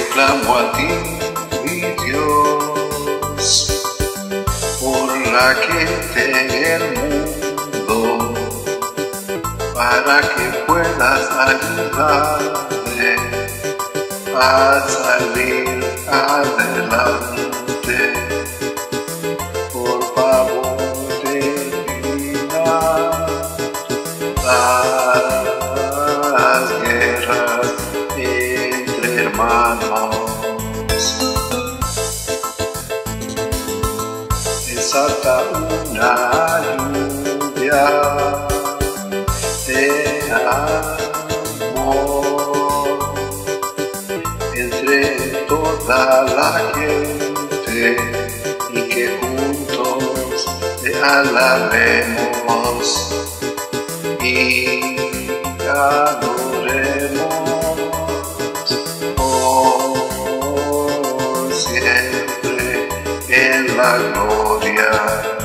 clamo a ti, mi Dios, por la gente en el mundo, para que puedas ayudarme a salir adelante. Por favor, termina Desata una lluvia de amor entre toda la gente y que juntos te alabemos. Y siempre en la gloria.